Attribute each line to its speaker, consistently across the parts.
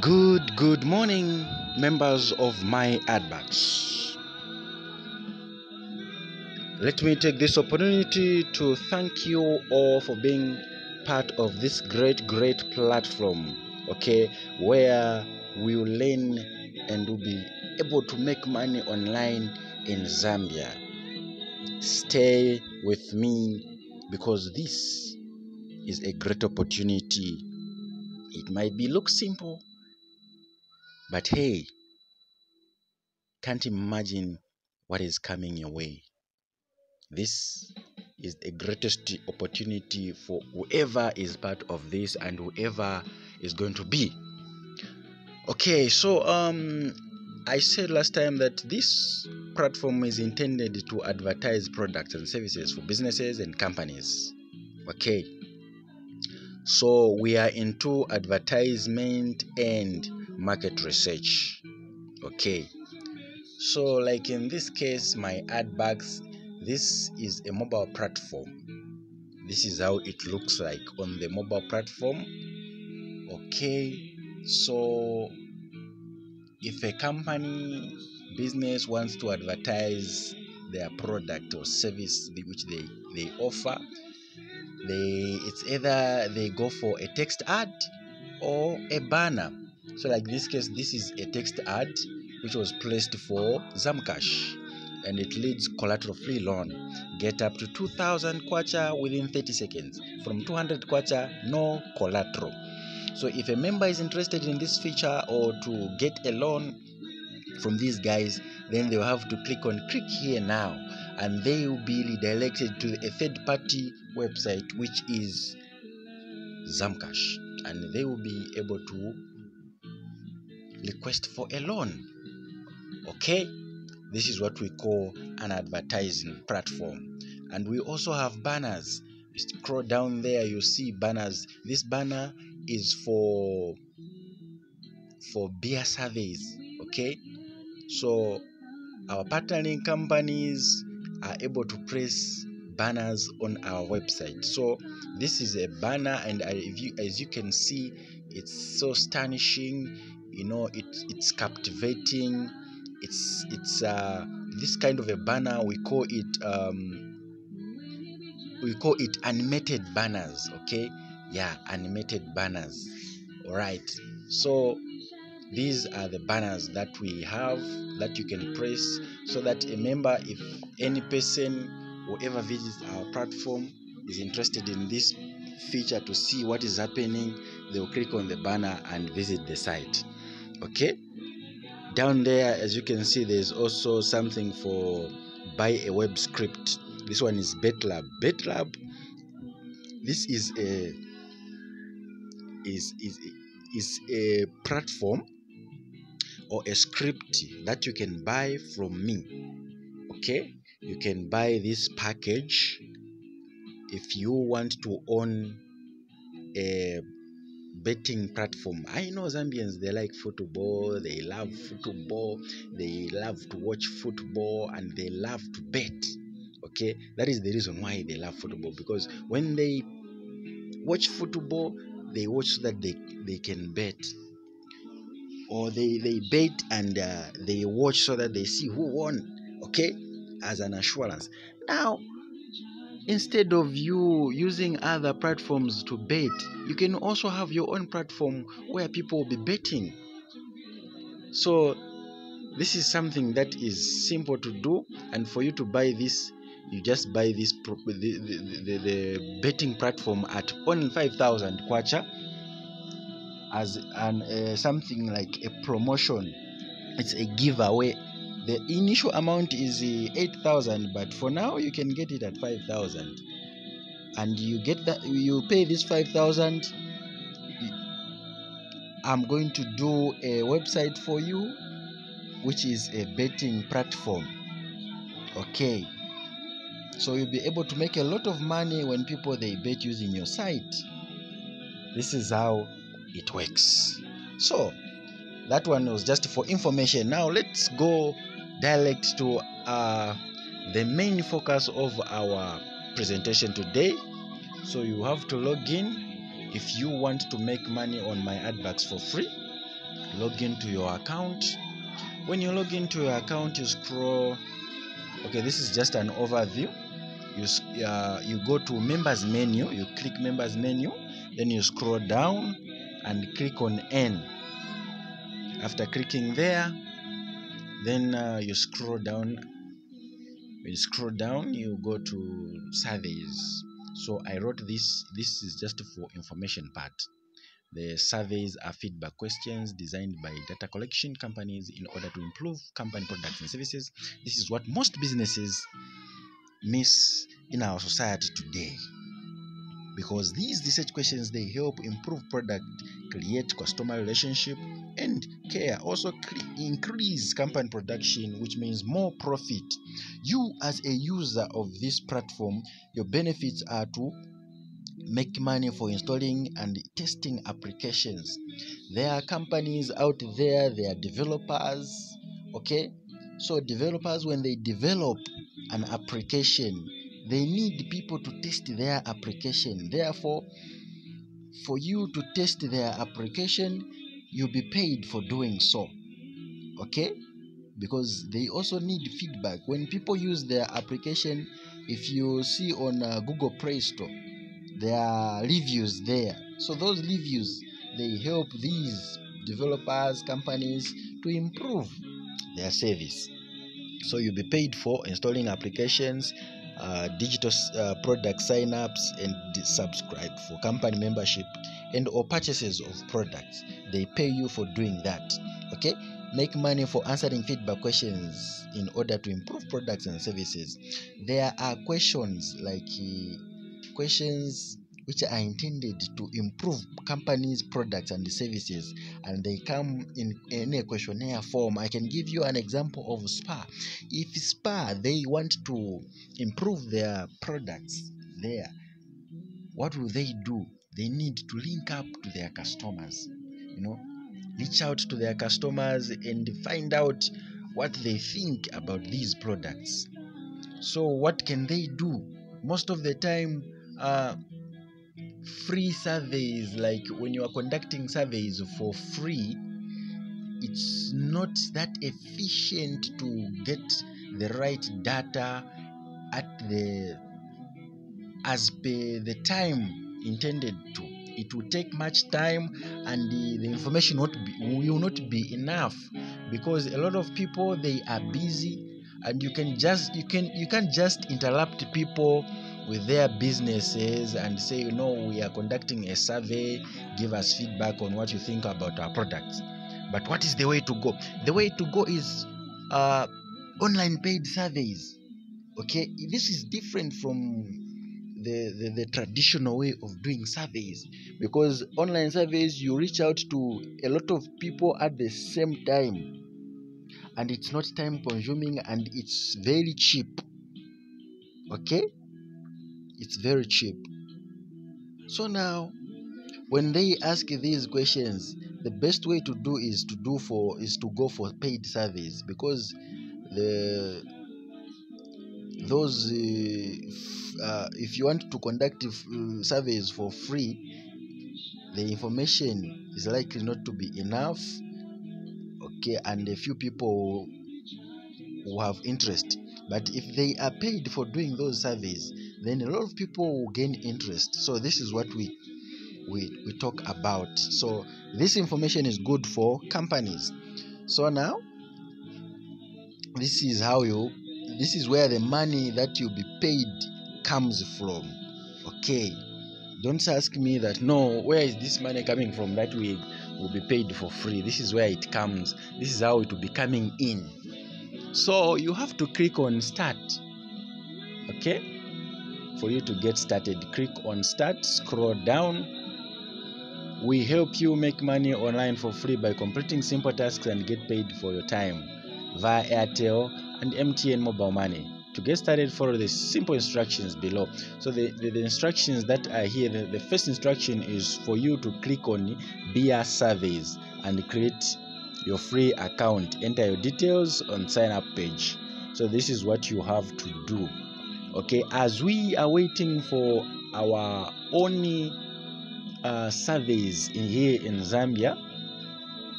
Speaker 1: Good, good morning, members of my adbucks. Let me take this opportunity to thank you all for being part of this great, great platform, okay, where we will learn and will be able to make money online in Zambia. Stay with me because this is a great opportunity. It might be look simple, but hey, can't imagine what is coming your way. This is the greatest opportunity for whoever is part of this and whoever is going to be. Okay, so um I said last time that this platform is intended to advertise products and services for businesses and companies. Okay. So we are into advertisement and market research. Okay. So like in this case my adbucks this is a mobile platform. This is how it looks like on the mobile platform. Okay. So if a company business wants to advertise their product or service which they, they offer they it's either they go for a text ad or a banner so like this case this is a text ad which was placed for zamcash and it leads collateral free loan. Get up to 2000 kwacha within 30 seconds. From 200 kwacha no collateral. So if a member is interested in this feature or to get a loan from these guys, then they will have to click on click here now and they will be redirected to a third party website which is Zamcash and they will be able to request for a loan. Okay, this is what we call an advertising platform, and we also have banners. You scroll down there, you see banners. This banner is for for beer surveys okay so our partnering companies are able to place banners on our website so this is a banner and you, as you can see it's so astonishing you know it, it's captivating. It's it's uh, this kind of a banner we call it um, we call it animated banners okay? Yeah animated banners. All right so these are the banners that we have that you can press so that a member if any person whoever visits our platform is interested in this feature to see what is happening they will click on the banner and visit the site okay? Down there as you can see there's also something for buy a web script. This one is betlab betlab this is a is is is a platform or a script that you can buy from me. Okay? You can buy this package if you want to own a betting platform. I know zambians they like football they love football they love to watch football and they love to bet okay? That is the reason why they love football because when they watch football they watch so that they, they can bet. Or they, they bet and uh, they watch so that they see who won okay? As an assurance. Now instead of you using other platforms to bet you can also have your own platform where people will be betting. So this is something that is simple to do and for you to buy this you just buy this the, the, the, the betting platform at only 5000 kwacha as an uh, something like a promotion. It's a giveaway the initial amount is uh, 8000 but for now you can get it at 5000 and you get that you pay this 5000 i'm going to do a website for you which is a betting platform. Okay. So you'll be able to make a lot of money when people they bet using your site. This is how it works. So that one was just for information. Now let's go direct to uh, the main focus of our presentation today. So you have to log in. If you want to make money on my adbucks for free log into your account. When you log into your account you scroll. Okay this is just an overview. You uh, you go to members menu. You click members menu. Then you scroll down and click on n. After clicking there then uh, you scroll down. When you scroll down you go to surveys. So i wrote this this is just for information part. The surveys are feedback questions designed by data collection companies in order to improve company products and services. This is what most businesses miss in our society today because these research questions they help improve product create customer relationship and care. Also increase company production which means more profit. You as a user of this platform your benefits are to make money for installing and testing applications. There are companies out there they are developers okay? So developers when they develop an application they need people to test their application. Therefore for you to test their application you'll be paid for doing so. Okay? Because they also need feedback. When people use their application if you see on uh, google play store there are reviews there. So those reviews they help these developers companies to improve their service. So you'll be paid for installing applications uh, digital uh, product sign-ups and subscribe for company membership and or purchases of products. They pay you for doing that okay? Make money for answering feedback questions in order to improve products and services. There are questions like uh, questions which are intended to improve companies products and services and they come in, in a questionnaire form. I can give you an example of spa. If spa they want to improve their products there what will they do? They need to link up to their customers you know. Reach out to their customers and find out what they think about these products. So what can they do? Most of the time uh, free surveys like when you are conducting surveys for free it's not that efficient to get the right data at the as per the time intended to. It will take much time and the, the information not be, will not be enough because a lot of people they are busy and you can just you can you can't just interrupt people with their businesses and say, you know, we are conducting a survey, give us feedback on what you think about our products. But what is the way to go? The way to go is uh, online paid surveys. Okay, this is different from the, the, the traditional way of doing surveys because online surveys you reach out to a lot of people at the same time and it's not time consuming and it's very cheap okay it's very cheap. So now when they ask these questions the best way to do is to do for is to go for paid surveys because the those uh, uh, if you want to conduct uh, surveys for free the information is likely not to be enough okay and a few people who have interest. But if they are paid for doing those surveys then a lot of people will gain interest. So this is what we we, we talk about. So this information is good for companies. So now this is how you this is where the money that you'll be paid comes from. Okay. Don't ask me that no where is this money coming from that we will be paid for free? This is where it comes. This is how it will be coming in. So you have to click on start. Okay for you to get started. Click on start scroll down. We help you make money online for free by completing simple tasks and get paid for your time via airtel and mtn mobile money. To get started follow the simple instructions below. So the, the, the instructions that are here the, the first instruction is for you to click on BR surveys and create your free account. Enter your details on sign up page. So this is what you have to do okay as we are waiting for our own uh, surveys in here in zambia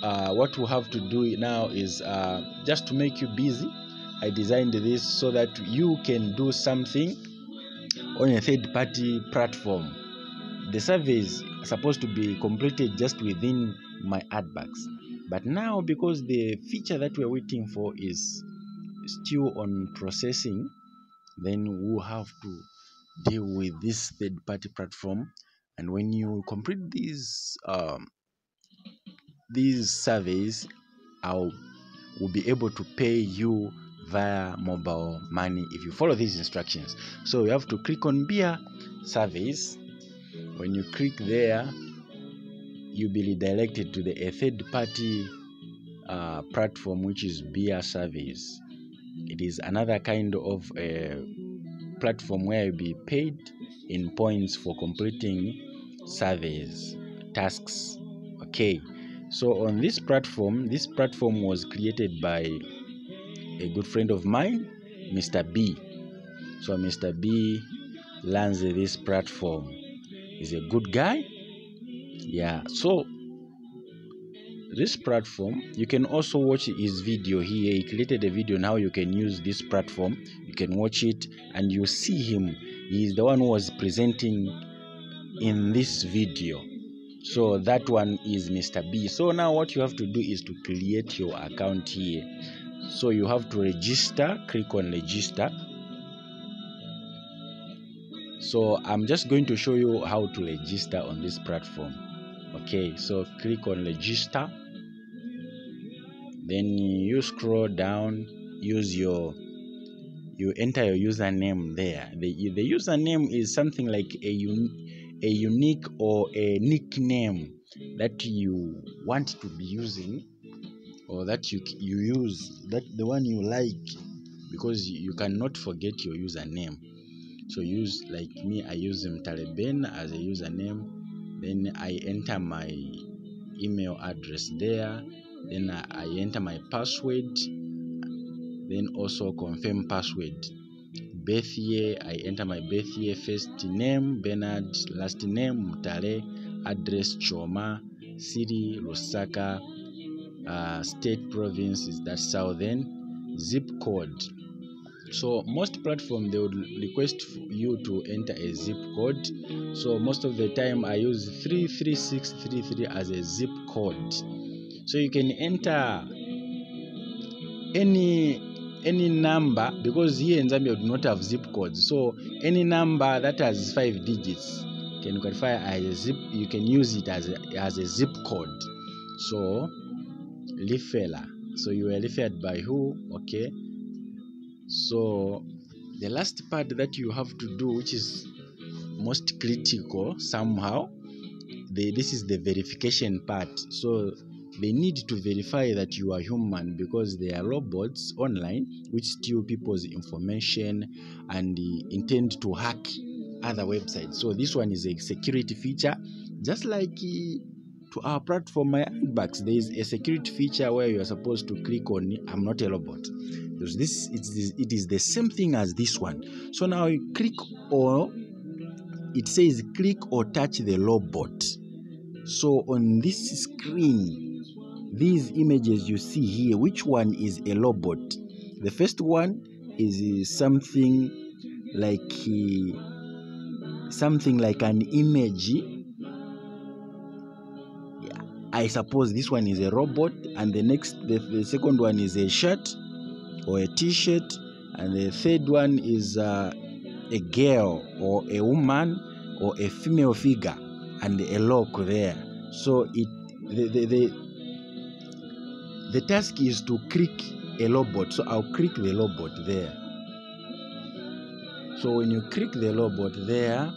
Speaker 1: uh, what we have to do now is uh, just to make you busy i designed this so that you can do something on a third party platform. The surveys is supposed to be completed just within my adbucks. But now because the feature that we're waiting for is still on processing then we'll have to deal with this third party platform. And when you complete these um, these surveys i'll will be able to pay you via mobile money if you follow these instructions. So you have to click on beer surveys. When you click there you'll be redirected to the third party uh, platform which is beer surveys it is another kind of a platform where you'll be paid in points for completing surveys tasks. Okay. So on this platform this platform was created by a good friend of mine mr b. So mr b runs this platform. He's a good guy. Yeah. So this platform you can also watch his video here. He created a video now you can use this platform. You can watch it and you see him. He's the one who was presenting in this video. So that one is mr b. So now what you have to do is to create your account here. So you have to register click on register. So i'm just going to show you how to register on this platform okay so click on register. Then you scroll down use your you enter your username there. The, the username is something like a un, a unique or a nickname that you want to be using or that you you use that the one you like because you cannot forget your username. So use like me i use mtaleben as a username then i enter my email address there. Then i enter my password. Then also confirm password. Birth year i enter my birth year first name bernard last name mtale address choma city lusaka uh, state province is that southern. Zip code so most platform they would request you to enter a zip code. So most of the time i use 33633 as a zip code. So you can enter any any number because here in zambia we do not have zip codes. So any number that has five digits can qualify as a zip you can use it as a, as a zip code. So referrer so you were referred by who? Okay so the last part that you have to do which is most critical somehow the, this is the verification part. So they need to verify that you are human because there are robots online which steal people's information and intend to hack other websites. So this one is a security feature. Just like uh, to our platform my adbucks there is a security feature where you are supposed to click on i'm not a robot because this it is, it is the same thing as this one. So now you click or it says click or touch the robot so on this screen these images you see here which one is a robot the first one is something like uh, something like an image. I suppose this one is a robot, and the next, the, the second one is a shirt or a t-shirt, and the third one is uh, a girl or a woman or a female figure, and a lock there. So it the the, the the task is to click a robot. So I'll click the robot there. So when you click the robot there,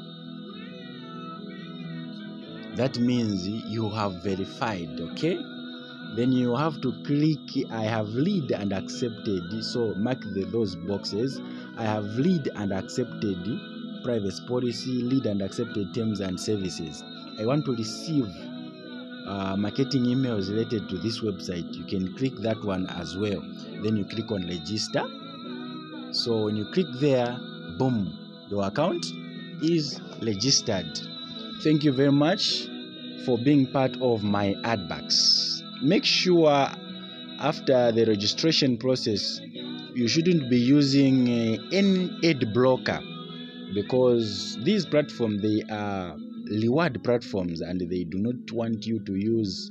Speaker 1: that means you have verified okay then you have to click i have read and accepted. So mark the, those boxes. I have read and accepted privacy policy read and accepted terms and services. I want to receive uh, marketing emails related to this website. You can click that one as well. Then you click on register. So when you click there boom your account is registered. Thank you very much for being part of my adbucks. Make sure after the registration process you shouldn't be using uh, any ad blocker because these platforms they are reward platforms and they do not want you to use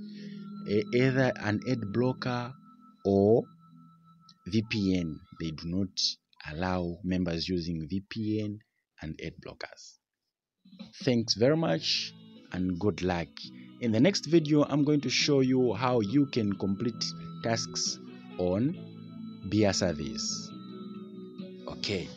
Speaker 1: uh, either an ad blocker or VPN. They do not allow members using VPN and ad blockers. Thanks very much and good luck. In the next video, I'm going to show you how you can complete tasks on Beer service. Okay.